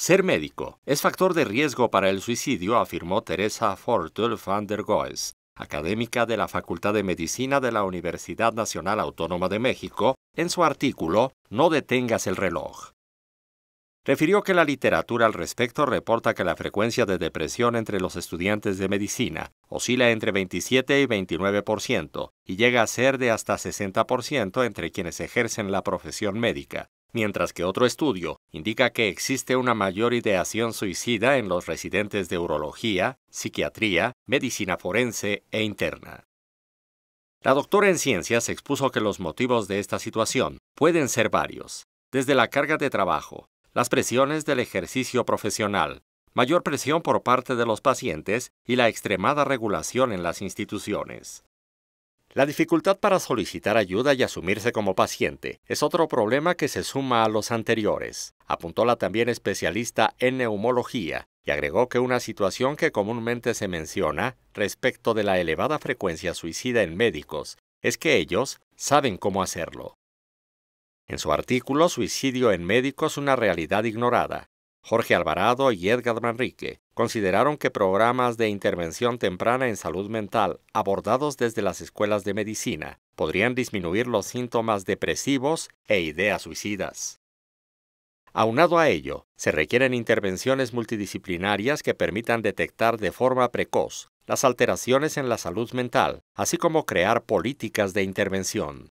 Ser médico es factor de riesgo para el suicidio, afirmó Teresa Fortul van der Goes, académica de la Facultad de Medicina de la Universidad Nacional Autónoma de México, en su artículo No detengas el reloj. Refirió que la literatura al respecto reporta que la frecuencia de depresión entre los estudiantes de medicina oscila entre 27 y 29% y llega a ser de hasta 60% entre quienes ejercen la profesión médica, mientras que otro estudio indica que existe una mayor ideación suicida en los residentes de urología, psiquiatría, medicina forense e interna. La doctora en ciencias expuso que los motivos de esta situación pueden ser varios, desde la carga de trabajo, las presiones del ejercicio profesional, mayor presión por parte de los pacientes y la extremada regulación en las instituciones. La dificultad para solicitar ayuda y asumirse como paciente es otro problema que se suma a los anteriores, apuntó la también especialista en neumología, y agregó que una situación que comúnmente se menciona respecto de la elevada frecuencia suicida en médicos es que ellos saben cómo hacerlo. En su artículo Suicidio en médicos, una realidad ignorada, Jorge Alvarado y Edgar Manrique consideraron que programas de intervención temprana en salud mental abordados desde las escuelas de medicina podrían disminuir los síntomas depresivos e ideas suicidas. Aunado a ello, se requieren intervenciones multidisciplinarias que permitan detectar de forma precoz las alteraciones en la salud mental, así como crear políticas de intervención.